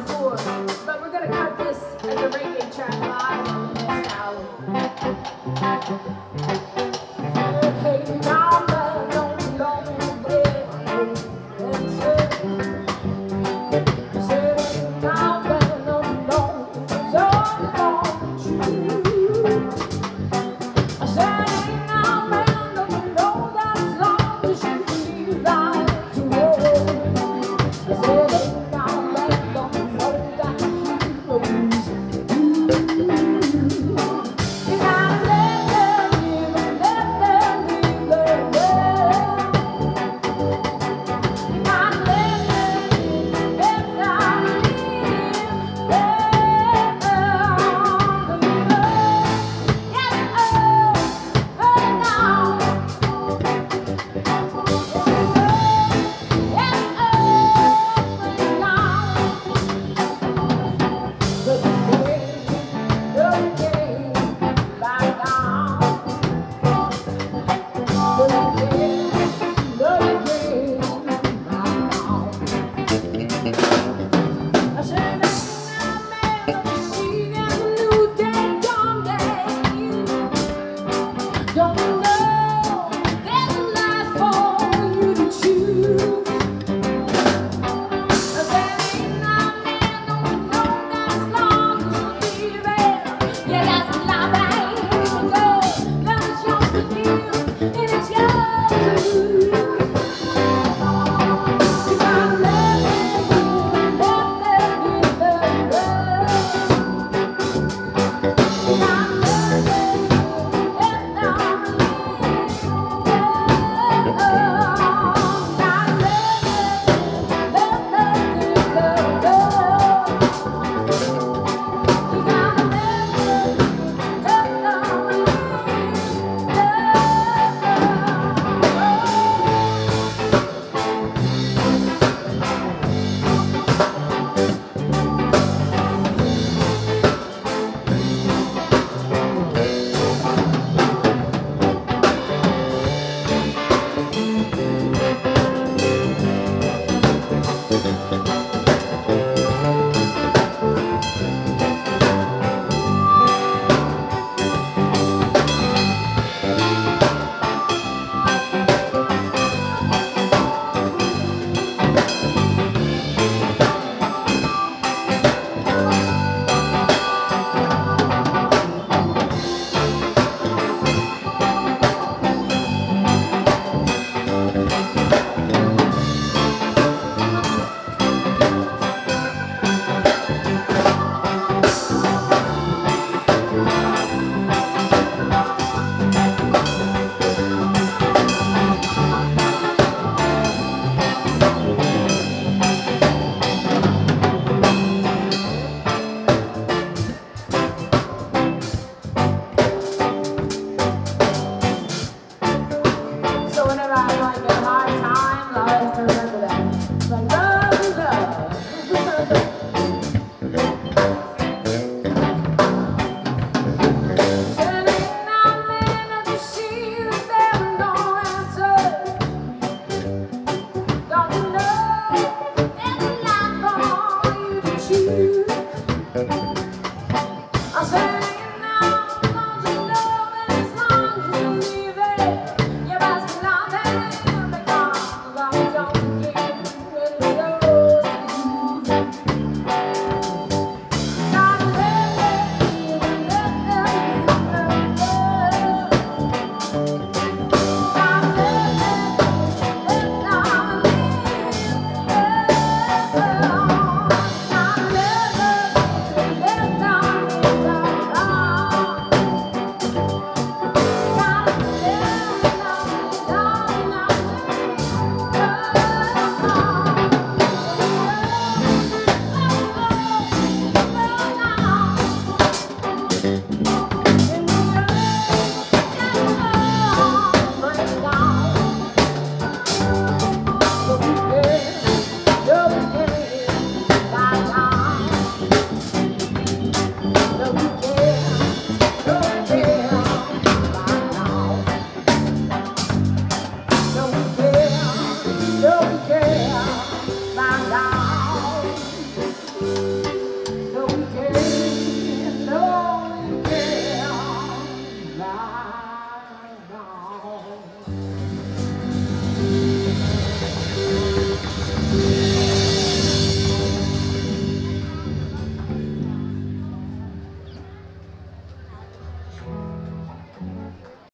before, but we're gonna cut this as a reggae track live on the album. Stop.